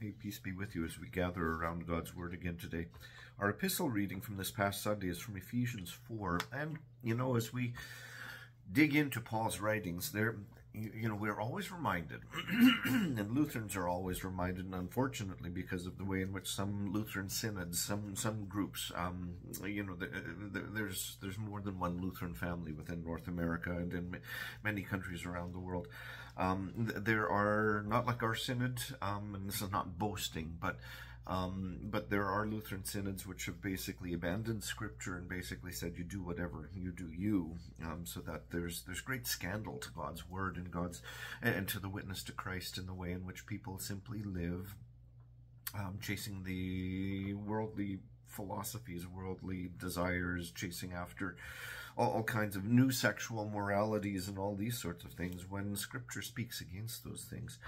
May peace be with you as we gather around God's Word again today. Our epistle reading from this past Sunday is from Ephesians 4. And, you know, as we dig into Paul's writings, there, you, know, we're always reminded, and Lutherans are always reminded, and unfortunately, because of the way in which some Lutheran synods, some some groups, um, you know, the, the, there's there's more than one Lutheran family within North America and in many countries around the world. Um, there are not like our synod, um, and this is not boasting, but um, but there are Lutheran synods which have basically abandoned Scripture and basically said, "You do whatever you do, you," um, so that there's there's great scandal to God's word and God's and to the witness to Christ in the way in which people simply live, um, chasing the worldly philosophies, worldly desires, chasing after all, all, kinds of new sexual moralities and all these sorts of things when Scripture speaks against those things.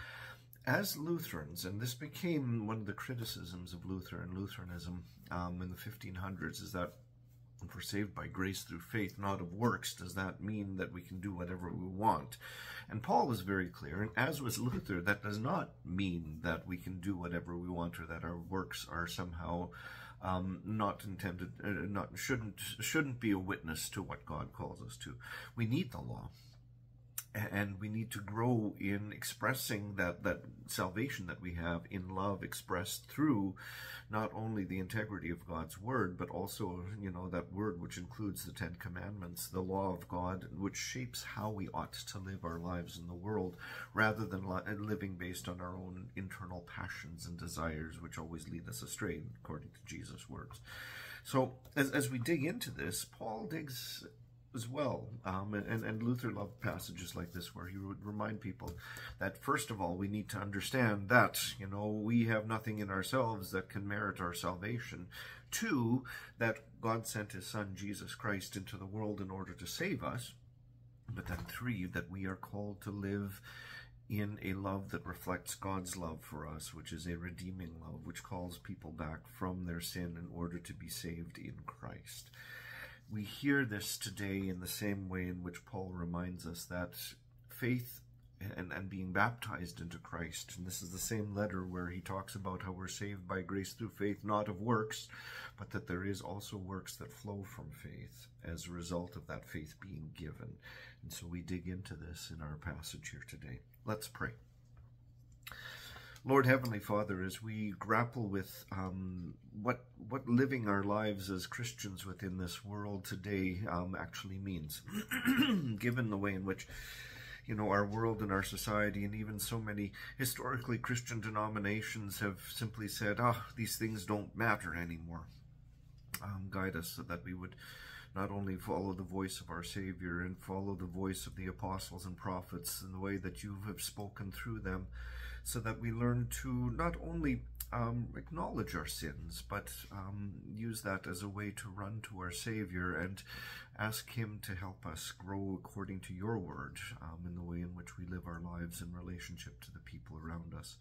As Lutherans, and this became one of the criticisms of Luther and Lutheranism um, in the 1500s, is that if we're saved by grace through faith, not of works, does that mean that we can do whatever we want? And Paul was very clear, and as was Luther, that does not mean that we can do whatever we want or that our works are somehow um, not intended, uh, not shouldn't shouldn't be a witness to what God calls us to. We need the law and we need to grow in expressing that that salvation that we have in love expressed through not only the integrity of God's word but also you know that word which includes the 10 commandments the law of God which shapes how we ought to live our lives in the world rather than living based on our own internal passions and desires which always lead us astray according to Jesus words. So as, as we dig into this Paul digs as well. Um, and, and Luther loved passages like this where he would remind people that, first of all, we need to understand that, you know, we have nothing in ourselves that can merit our salvation. Two, that God sent his son, Jesus Christ, into the world in order to save us. But then three, that we are called to live in a love that reflects God's love for us, which is a redeeming love, which calls people back from their sin in order to be saved in Christ we hear this today in the same way in which Paul reminds us that faith and, and being baptized into Christ. And this is the same letter where he talks about how we're saved by grace through faith, not of works, but that there is also works that flow from faith as a result of that faith being given. And so we dig into this in our passage here today. Let's pray. Lord Heavenly Father, as we grapple with um, what what living our lives as Christians within this world today um, actually means, given the way in which you know our world and our society and even so many historically Christian denominations have simply said, "Ah, oh, these things don't matter anymore." Um, guide us so that we would not only follow the voice of our Savior and follow the voice of the apostles and prophets in the way that you have spoken through them so that we learn to not only um, acknowledge our sins, but um, use that as a way to run to our Savior and ask Him to help us grow according to your word um, in the way in which we live our lives in relationship to the people around us.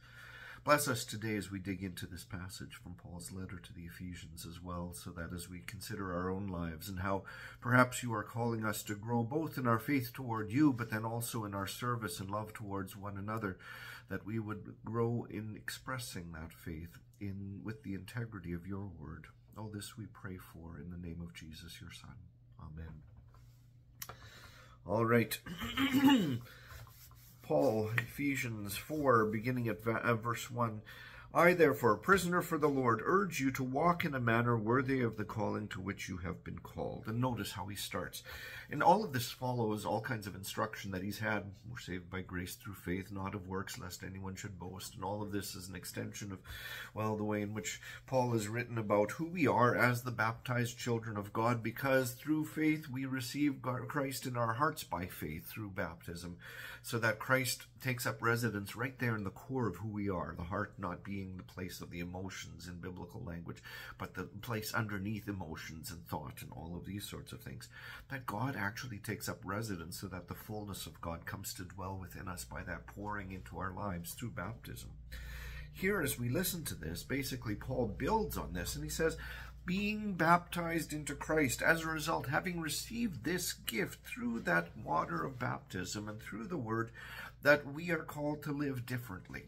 Bless us today as we dig into this passage from Paul's letter to the Ephesians as well, so that as we consider our own lives and how perhaps you are calling us to grow both in our faith toward you, but then also in our service and love towards one another, that we would grow in expressing that faith in with the integrity of your word. All this we pray for in the name of Jesus, your Son. Amen. All right. Paul, Ephesians 4, beginning at uh, verse 1. I, therefore, prisoner for the Lord, urge you to walk in a manner worthy of the calling to which you have been called. And notice how he starts. And all of this follows all kinds of instruction that he's had. We're saved by grace through faith, not of works, lest anyone should boast. And all of this is an extension of, well, the way in which Paul has written about who we are as the baptized children of God, because through faith we receive Christ in our hearts by faith through baptism, so that Christ takes up residence right there in the core of who we are, the heart not being being the place of the emotions in biblical language, but the place underneath emotions and thought and all of these sorts of things. That God actually takes up residence so that the fullness of God comes to dwell within us by that pouring into our lives through baptism. Here, as we listen to this, basically Paul builds on this and he says, being baptized into Christ. As a result, having received this gift through that water of baptism and through the word, that we are called to live differently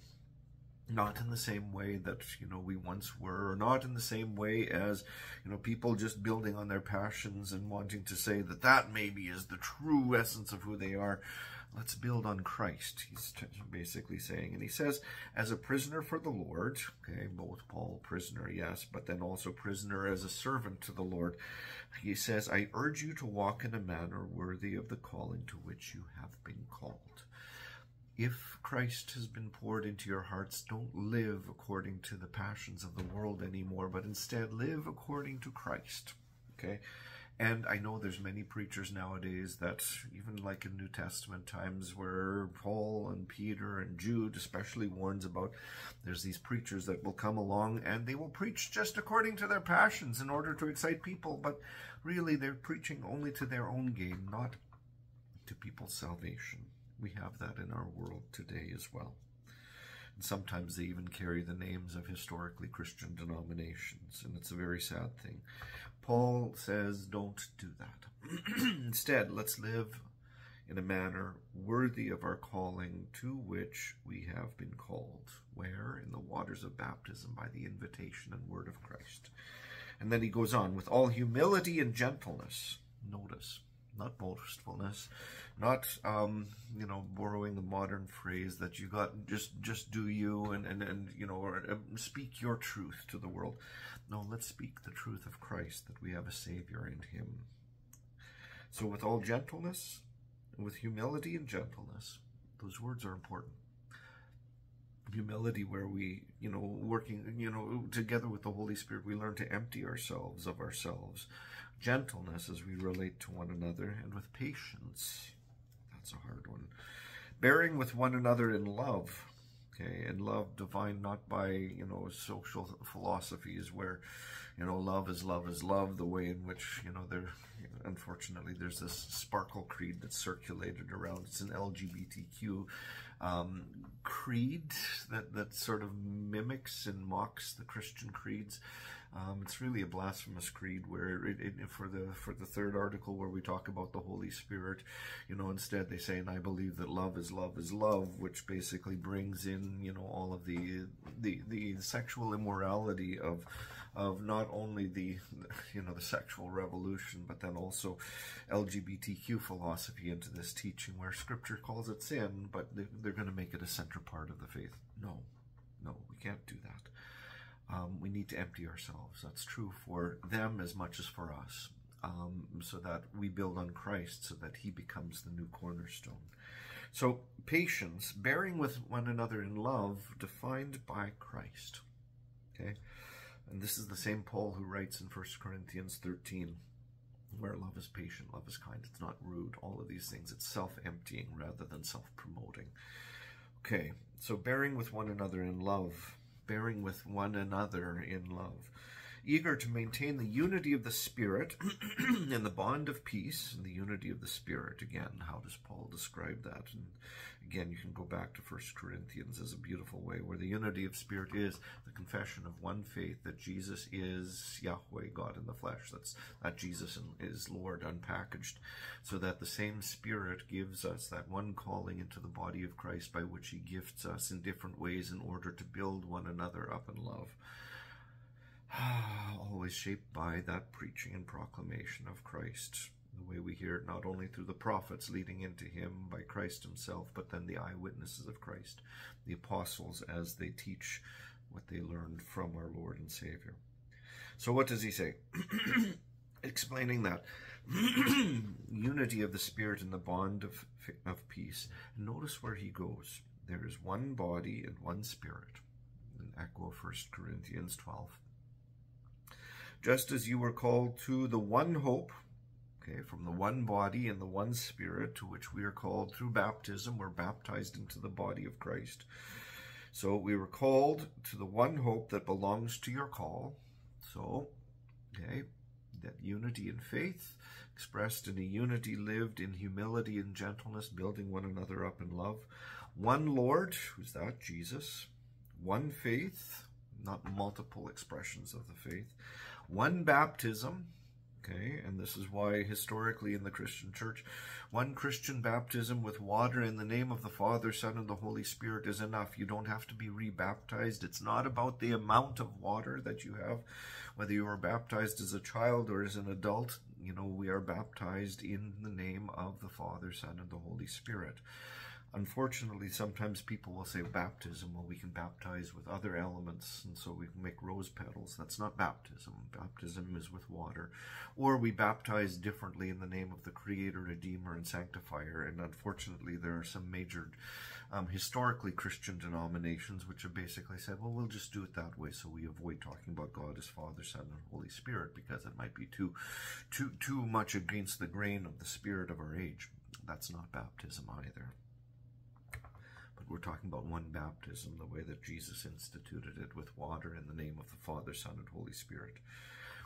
not in the same way that you know we once were or not in the same way as you know people just building on their passions and wanting to say that that maybe is the true essence of who they are. Let's build on christ he's basically saying. And he says as a prisoner for the lord okay both paul prisoner yes but then also prisoner as a servant to the lord he says i urge you to walk in a manner worthy of the calling to which you have been called if Christ has been poured into your hearts, don't live according to the passions of the world anymore, but instead live according to Christ. Okay? And I know there's many preachers nowadays that, even like in New Testament times, where Paul and Peter and Jude especially warns about, there's these preachers that will come along and they will preach just according to their passions in order to excite people, but really they're preaching only to their own gain, not to people's salvation. We have that in our world today as well. And sometimes they even carry the names of historically Christian denominations, and it's a very sad thing. Paul says, don't do that. Instead, let's live in a manner worthy of our calling to which we have been called. Where? In the waters of baptism by the invitation and word of Christ. And then he goes on, with all humility and gentleness. Notice, not boastfulness, not um, you know borrowing the modern phrase that you got just just do you and and, and you know or uh, speak your truth to the world. No, let's speak the truth of Christ that we have a Savior in Him. So with all gentleness, with humility and gentleness, those words are important. Humility, where we, you know, working, you know, together with the Holy Spirit, we learn to empty ourselves of ourselves gentleness as we relate to one another, and with patience. That's a hard one. Bearing with one another in love. Okay, and love defined not by, you know, social philosophies where, you know, love is love is love, the way in which, you know, there, unfortunately, there's this sparkle creed that's circulated around. It's an LGBTQ um, creed that, that sort of mimics and mocks the Christian creeds. Um, it's really a blasphemous creed where it, it, for the for the third article where we talk about the Holy Spirit, you know, instead they say, and I believe that love is love is love, which basically brings in, you know, all of the the the sexual immorality of of not only the you know the sexual revolution, but then also LGBTQ philosophy into this teaching, where Scripture calls it sin, but they're going to make it a center part of the faith. No, no, we can't do that um, we need to empty ourselves. That's true for them as much as for us, um, so that we build on Christ, so that He becomes the new cornerstone. So, patience, bearing with one another in love, defined by Christ. Okay? And this is the same Paul who writes in 1 Corinthians 13, where love is patient, love is kind, it's not rude, all of these things. It's self emptying rather than self promoting. Okay, so bearing with one another in love bearing with one another in love, eager to maintain the unity of the Spirit and the bond of peace and the unity of the Spirit. Again, how does Paul describe that? And again, you can go back to First Corinthians as a beautiful way where the unity of Spirit is the confession of one faith that Jesus is Yahweh, God in the flesh. That's that Jesus is Lord unpackaged, so that the same Spirit gives us that one calling into the body of Christ by which He gifts us in different ways in order to build one another up in love. always shaped by that preaching and proclamation of Christ. The way we hear it not only through the prophets leading into him by Christ himself, but then the eyewitnesses of Christ, the apostles, as they teach what they learned from our Lord and Savior. So, what does he say? Explaining that unity of the Spirit and the bond of, of peace. Notice where he goes. There is one body and one Spirit. Echo 1 Corinthians 12 just as you were called to the one hope, okay, from the one body and the one spirit to which we are called through baptism, we're baptized into the body of Christ. So we were called to the one hope that belongs to your call. So, okay, that unity in faith, expressed in a unity lived in humility and gentleness, building one another up in love. One Lord, who's that? Jesus. One faith, not multiple expressions of the faith one baptism, Okay, and this is why historically in the Christian church, one Christian baptism with water in the name of the Father, Son, and the Holy Spirit is enough. You don't have to be rebaptized. It's not about the amount of water that you have, whether you were baptized as a child or as an adult. You know, we are baptized in the name of the Father, Son, and the Holy Spirit. Unfortunately, sometimes people will say baptism, well, we can baptize with other elements, and so we can make rose petals. That's not baptism. Baptism is with water. Or we baptize differently in the name of the Creator, Redeemer, and Sanctifier, and unfortunately, there are some major, um, historically Christian denominations which have basically said, well, we'll just do it that way, so we avoid talking about God as Father, Son, and Holy Spirit, because it might be too, too, too much against the grain of the spirit of our age. That's not baptism either we're talking about one baptism, the way that Jesus instituted it with water in the name of the Father, Son, and Holy Spirit.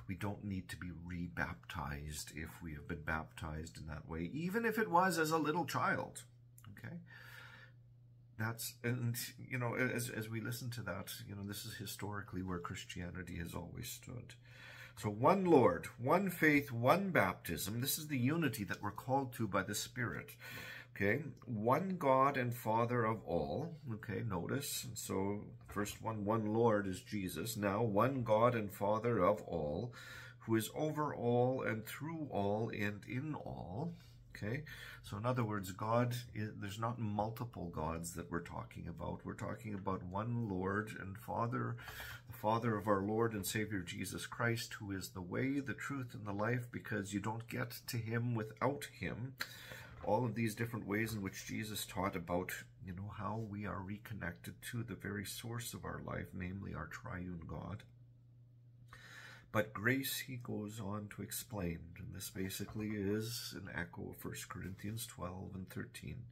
We don't need to be rebaptized if we have been baptized in that way, even if it was as a little child. Okay? That's, and, you know, as, as we listen to that, you know, this is historically where Christianity has always stood. So one Lord, one faith, one baptism. This is the unity that we're called to by the Spirit. Okay, one God and Father of all. Okay, notice. So, first one, one Lord is Jesus. Now, one God and Father of all, who is over all and through all and in all. Okay, so in other words, God, is, there's not multiple gods that we're talking about. We're talking about one Lord and Father, the Father of our Lord and Savior Jesus Christ, who is the way, the truth, and the life, because you don't get to Him without Him all of these different ways in which Jesus taught about, you know, how we are reconnected to the very source of our life, namely our triune God. But grace, he goes on to explain, and this basically is an echo of 1 Corinthians 12 and 13,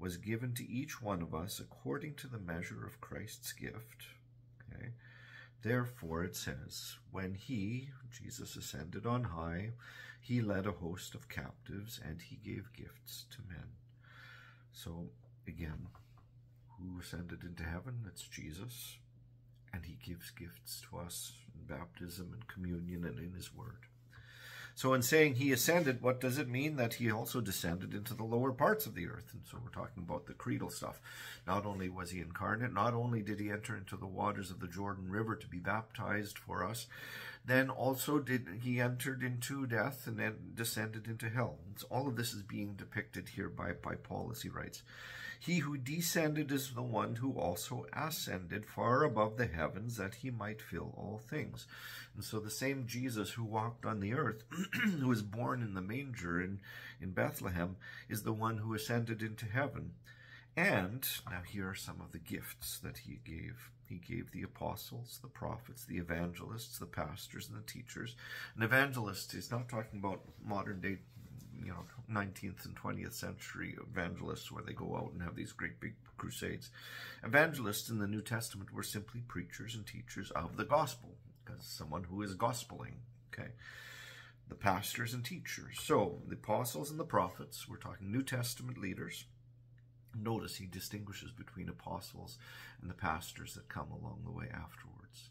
was given to each one of us according to the measure of Christ's gift. Okay? Therefore, it says, when he, Jesus, ascended on high, he led a host of captives and he gave gifts to men. So, again, who ascended into heaven? It's Jesus. And he gives gifts to us in baptism and communion and in his word. So in saying he ascended, what does it mean? That he also descended into the lower parts of the earth. And so we're talking about the creedal stuff. Not only was he incarnate, not only did he enter into the waters of the Jordan River to be baptized for us, then also did he entered into death and then descended into hell. All of this is being depicted here by, by Paul as he writes. He who descended is the one who also ascended far above the heavens that he might fill all things. And so the same Jesus who walked on the earth, who was born in the manger in, in Bethlehem, is the one who ascended into heaven. And now here are some of the gifts that he gave. He gave the apostles, the prophets, the evangelists, the pastors, and the teachers. An evangelist is not talking about modern day you know 19th and 20th century evangelists where they go out and have these great big crusades evangelists in the new testament were simply preachers and teachers of the gospel because someone who is gospeling okay? The pastors and teachers. So the apostles and the prophets we're talking new testament leaders. Notice he distinguishes between apostles and the pastors that come along the way afterwards.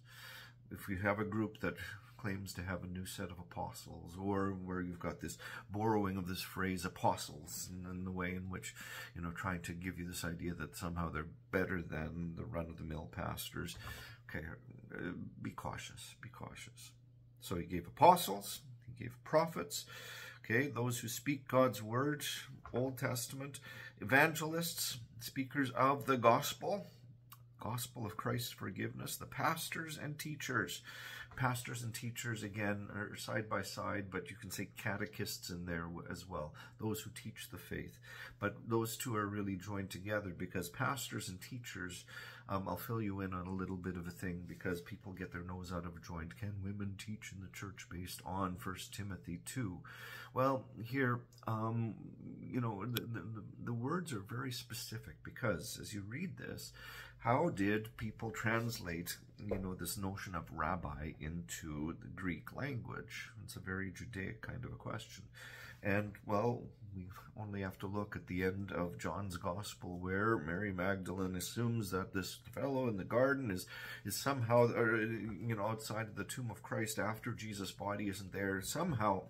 If you have a group that claims to have a new set of apostles, or where you've got this borrowing of this phrase apostles, and, and the way in which, you know, trying to give you this idea that somehow they're better than the run-of-the-mill pastors. Okay, uh, be cautious, be cautious. So he gave apostles, he gave prophets, okay, those who speak God's word, Old Testament, evangelists, speakers of the gospel, gospel of Christ's forgiveness, the pastors and teachers, pastors and teachers again are side by side, but you can say catechists in there as well, those who teach the faith. But those two are really joined together because pastors and teachers, um, I'll fill you in on a little bit of a thing because people get their nose out of joint. Can women teach in the church based on First Timothy 2? Well, here, um, you know, the, the, the words are very specific because as you read this, how did people translate, you know, this notion of rabbi into the Greek language? It's a very Judaic kind of a question. And, well, we only have to look at the end of John's Gospel, where Mary Magdalene assumes that this fellow in the garden is is somehow, or, you know, outside of the tomb of Christ after Jesus' body isn't there, somehow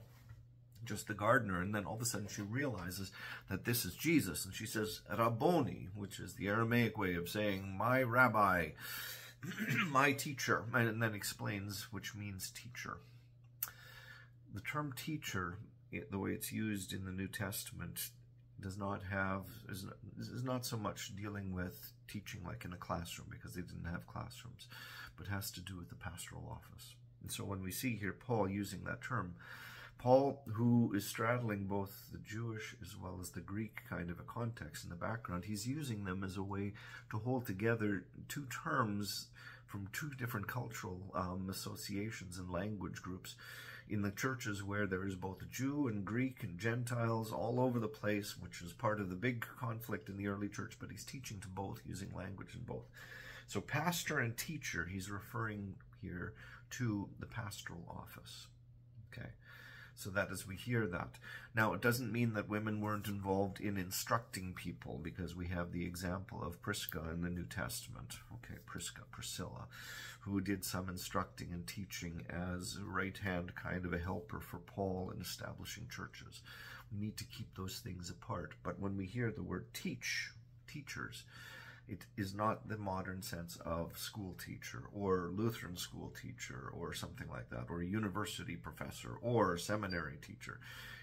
just the gardener, and then all of a sudden she realizes that this is Jesus, and she says Rabboni, which is the Aramaic way of saying my rabbi, my teacher, and then explains which means teacher. The term teacher, the way it's used in the New Testament, does not have is is not so much dealing with teaching like in a classroom because they didn't have classrooms, but has to do with the pastoral office. And so when we see here Paul using that term, Paul, who is straddling both the Jewish as well as the Greek kind of a context in the background, he's using them as a way to hold together two terms from two different cultural um, associations and language groups in the churches where there is both Jew and Greek and Gentiles all over the place, which is part of the big conflict in the early church, but he's teaching to both, using language in both. So pastor and teacher, he's referring here to the pastoral office. Okay so that as we hear that. Now, it doesn't mean that women weren't involved in instructing people, because we have the example of Prisca in the New Testament. Okay, Prisca, Priscilla, who did some instructing and teaching as a right-hand kind of a helper for Paul in establishing churches. We need to keep those things apart. But when we hear the word teach, teachers, it is not the modern sense of school teacher or Lutheran school teacher or something like that, or university professor or seminary teacher.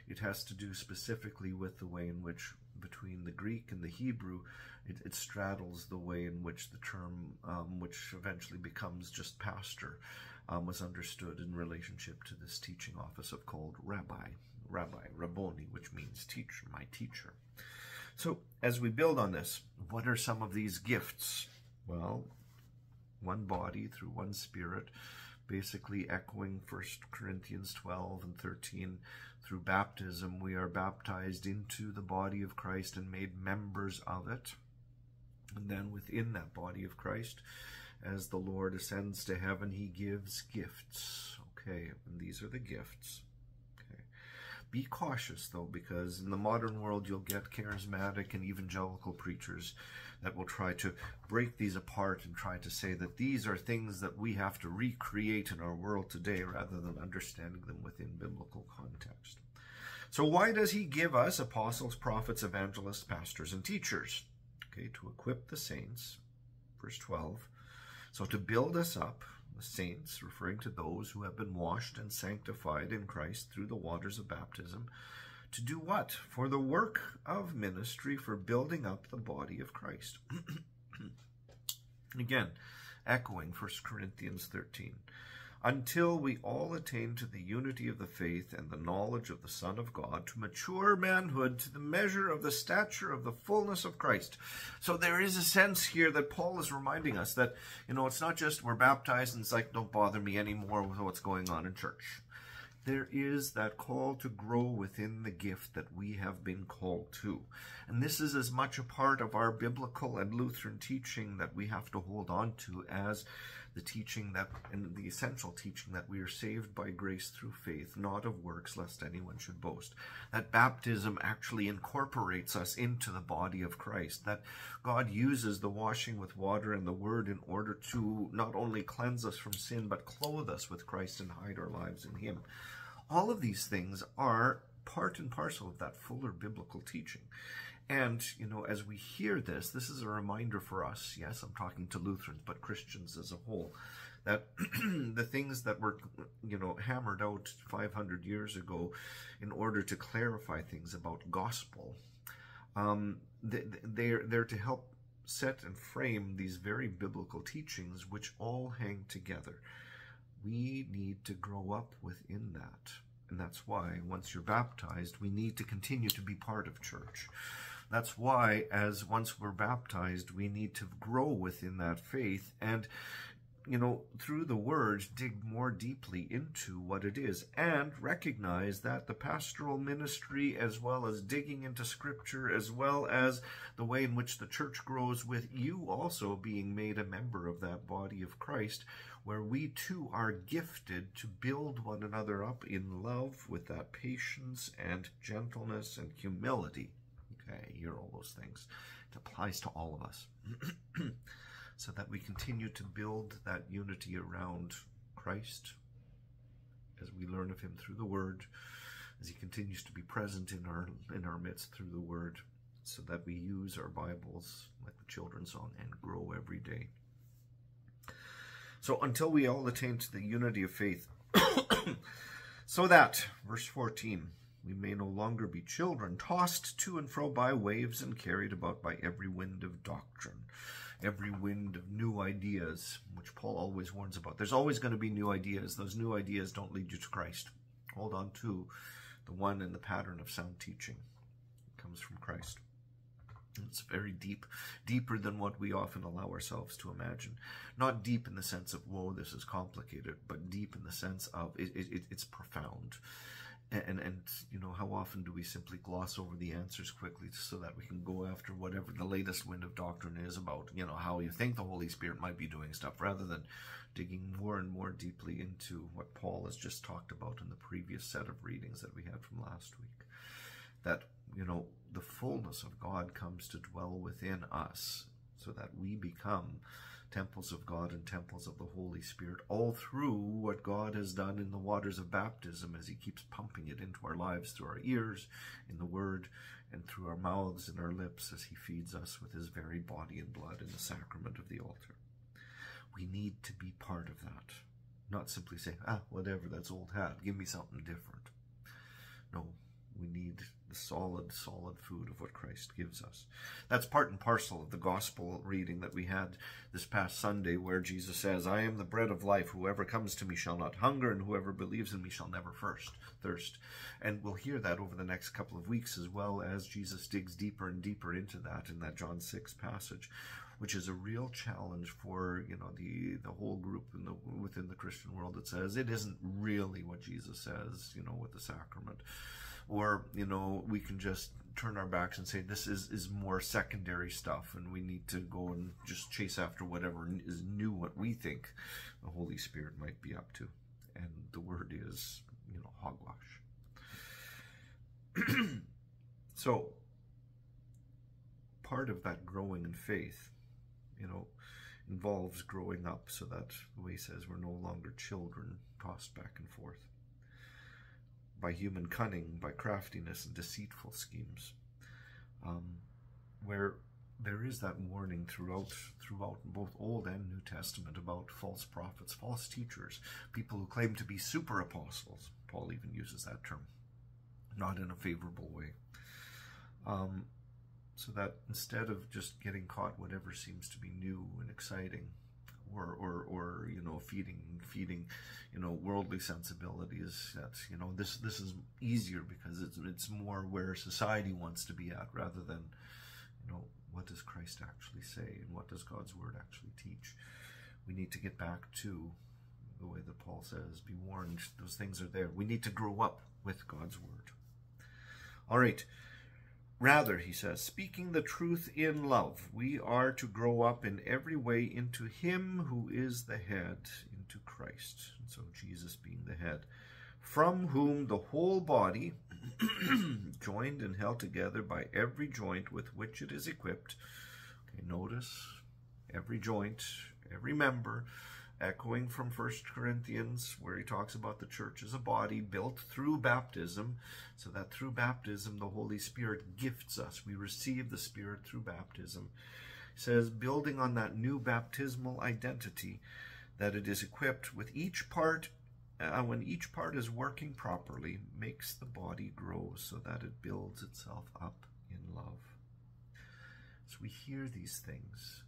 It has to do specifically with the way in which, between the Greek and the Hebrew, it, it straddles the way in which the term, um, which eventually becomes just pastor, um, was understood in relationship to this teaching office of called rabbi, rabbi, rabboni, which means teacher, my teacher. So as we build on this, what are some of these gifts? Well, one body through one spirit, basically echoing 1 Corinthians 12 and 13. Through baptism, we are baptized into the body of Christ and made members of it. And then within that body of Christ, as the Lord ascends to heaven, he gives gifts. Okay, and these are the gifts. Be cautious, though, because in the modern world you'll get charismatic and evangelical preachers that will try to break these apart and try to say that these are things that we have to recreate in our world today rather than understanding them within biblical context. So why does he give us apostles, prophets, evangelists, pastors, and teachers? Okay, to equip the saints, verse 12. So to build us up, the saints, referring to those who have been washed and sanctified in Christ through the waters of baptism, to do what? For the work of ministry, for building up the body of Christ. Again, echoing 1 Corinthians 13 until we all attain to the unity of the faith and the knowledge of the Son of God, to mature manhood, to the measure of the stature of the fullness of Christ. So there is a sense here that Paul is reminding us that, you know, it's not just we're baptized and it's like, don't bother me anymore with what's going on in church. There is that call to grow within the gift that we have been called to. And this is as much a part of our biblical and Lutheran teaching that we have to hold on to as the teaching that, and the essential teaching that we are saved by grace through faith, not of works, lest anyone should boast. That baptism actually incorporates us into the body of Christ. That God uses the washing with water and the word in order to not only cleanse us from sin, but clothe us with Christ and hide our lives in Him. All of these things are part and parcel of that fuller biblical teaching. And, you know, as we hear this, this is a reminder for us, yes, I'm talking to Lutherans, but Christians as a whole, that the things that were, you know, hammered out 500 years ago in order to clarify things about gospel, um, they're, they're to help set and frame these very biblical teachings which all hang together. We need to grow up within that. And that's why once you're baptized, we need to continue to be part of church. That's why, as once we're baptized, we need to grow within that faith. And you know, through the word, dig more deeply into what it is and recognize that the pastoral ministry, as well as digging into scripture, as well as the way in which the church grows with you also being made a member of that body of Christ, where we too are gifted to build one another up in love with that patience and gentleness and humility. Okay, hear all those things. It applies to all of us. so that we continue to build that unity around Christ as we learn of him through the word, as he continues to be present in our in our midst through the word, so that we use our Bibles like the children's song and grow every day. So until we all attain to the unity of faith, so that, verse 14, we may no longer be children, tossed to and fro by waves and carried about by every wind of doctrine every wind of new ideas, which Paul always warns about. There's always going to be new ideas. Those new ideas don't lead you to Christ. Hold on to the one and the pattern of sound teaching. It comes from Christ. It's very deep, deeper than what we often allow ourselves to imagine. Not deep in the sense of, whoa, this is complicated, but deep in the sense of it, it, it's profound and and you know how often do we simply gloss over the answers quickly so that we can go after whatever the latest wind of doctrine is about you know how you think the holy spirit might be doing stuff rather than digging more and more deeply into what paul has just talked about in the previous set of readings that we had from last week. That you know the fullness of god comes to dwell within us so that we become temples of God and temples of the Holy Spirit, all through what God has done in the waters of baptism as He keeps pumping it into our lives through our ears, in the Word, and through our mouths and our lips as He feeds us with His very body and blood in the sacrament of the altar. We need to be part of that. Not simply say, ah, whatever, that's old hat, give me something different. No, we need the solid, solid food of what Christ gives us. That's part and parcel of the gospel reading that we had this past Sunday, where Jesus says, I am the bread of life. Whoever comes to me shall not hunger, and whoever believes in me shall never first thirst. And we'll hear that over the next couple of weeks as well as Jesus digs deeper and deeper into that in that John 6 passage which is a real challenge for you know the the whole group in the within the Christian world that says it isn't really what Jesus says you know with the sacrament or you know we can just turn our backs and say this is is more secondary stuff and we need to go and just chase after whatever is new what we think the holy spirit might be up to. And the word is you know hogwash. So part of that growing in faith you know involves growing up so that way says we're no longer children tossed back and forth by human cunning, by craftiness and deceitful schemes, um, where there is that warning throughout throughout both Old and New Testament about false prophets, false teachers, people who claim to be super apostles. Paul even uses that term, not in a favorable way. Um, so that instead of just getting caught whatever seems to be new and exciting, or, or, or you know feeding feeding you know worldly sensibilities that's you know this this is easier because it's it's more where society wants to be at rather than you know what does Christ actually say and what does God's word actually teach? We need to get back to the way that Paul says be warned those things are there. We need to grow up with God's word. All right Rather, he says, speaking the truth in love, we are to grow up in every way into Him who is the head, into Christ. And so Jesus being the head, from whom the whole body, joined and held together by every joint with which it is equipped. Okay, notice every joint, every member echoing from First Corinthians, where he talks about the church as a body built through baptism, so that through baptism the Holy Spirit gifts us. We receive the Spirit through baptism. He says, building on that new baptismal identity, that it is equipped with each part, uh, when each part is working properly, makes the body grow so that it builds itself up in love. So we hear these things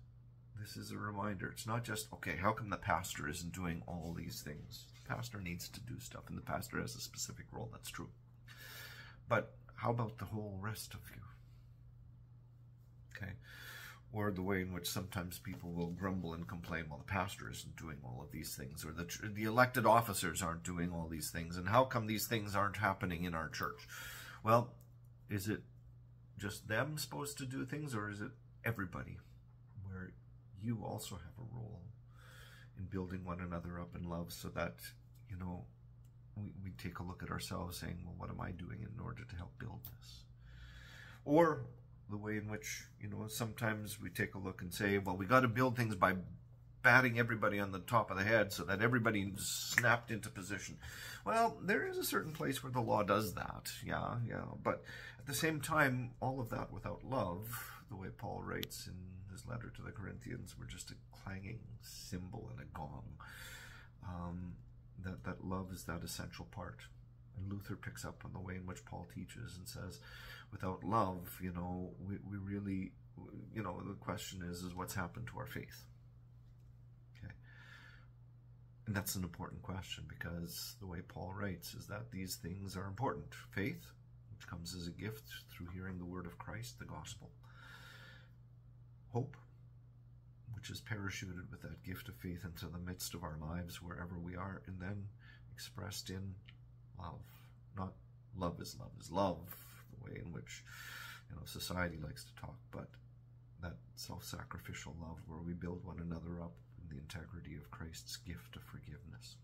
this is a reminder. It's not just, okay, how come the pastor isn't doing all these things? The pastor needs to do stuff, and the pastor has a specific role. That's true. But how about the whole rest of you? Okay. or the way in which sometimes people will grumble and complain, well, the pastor isn't doing all of these things, or the, the elected officers aren't doing all these things, and how come these things aren't happening in our church? Well, is it just them supposed to do things, or is it everybody? You also have a role in building one another up in love so that, you know, we, we take a look at ourselves saying, well, what am I doing in order to help build this? Or the way in which, you know, sometimes we take a look and say, well, we got to build things by batting everybody on the top of the head so that everybody snapped into position. Well, there is a certain place where the law does that, yeah, yeah. But at the same time, all of that without love, the way Paul writes in his letter to the Corinthians, we're just a clanging cymbal and a gong. Um, that, that love is that essential part. And Luther picks up on the way in which Paul teaches and says, without love, you know, we, we really, you know, the question is, is what's happened to our faith? Okay. And that's an important question because the way Paul writes is that these things are important. Faith, which comes as a gift through hearing the word of Christ, the gospel. Hope, which is parachuted with that gift of faith into the midst of our lives wherever we are, and then expressed in love. Not love is love is love, the way in which you know society likes to talk, but that self-sacrificial love where we build one another up in the integrity of Christ's gift of forgiveness.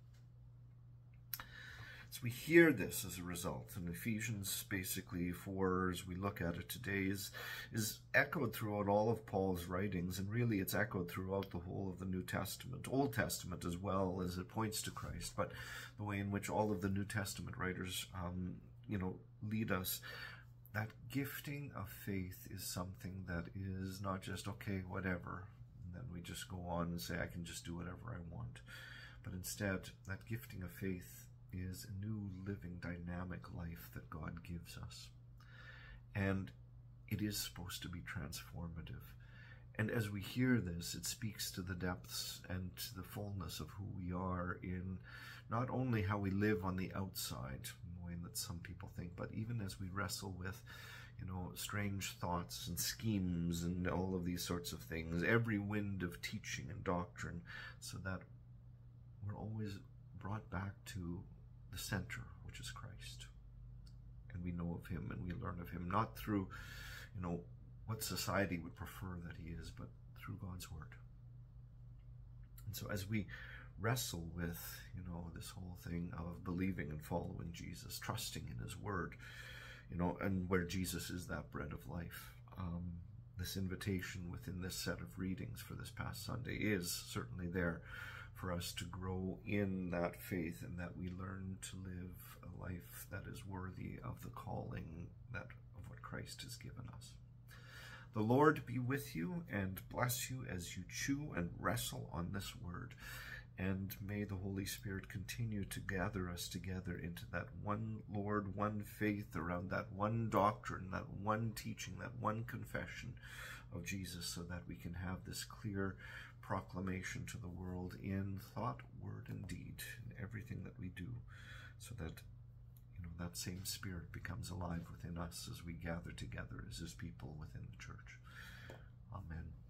So we hear this as a result, and Ephesians basically 4, as we look at it today, is, is echoed throughout all of Paul's writings, and really it's echoed throughout the whole of the New Testament, Old Testament as well, as it points to Christ, but the way in which all of the New Testament writers, um, you know, lead us that gifting of faith is something that is not just, okay, whatever, and then we just go on and say, I can just do whatever I want. But instead, that gifting of faith is a new living dynamic life that God gives us. And it is supposed to be transformative. And as we hear this, it speaks to the depths and to the fullness of who we are in not only how we live on the outside, way that some people think, but even as we wrestle with, you know, strange thoughts and schemes and all of these sorts of things, every wind of teaching and doctrine, so that we're always brought back to the center, which is Christ. And we know of him and we learn of him, not through, you know, what society would prefer that he is, but through God's word. And so as we wrestle with, you know, this whole thing of believing and following Jesus, trusting in his word, you know, and where Jesus is that bread of life. Um, this invitation within this set of readings for this past Sunday is certainly there for us to grow in that faith and that we learn to live a life that is worthy of the calling that of what Christ has given us. The Lord be with you and bless you as you chew and wrestle on this word. And may the Holy Spirit continue to gather us together into that one Lord, one faith, around that one doctrine, that one teaching, that one confession of Jesus, so that we can have this clear proclamation to the world in thought, word, and deed, in everything that we do, so that you know that same Spirit becomes alive within us as we gather together as His people within the church. Amen.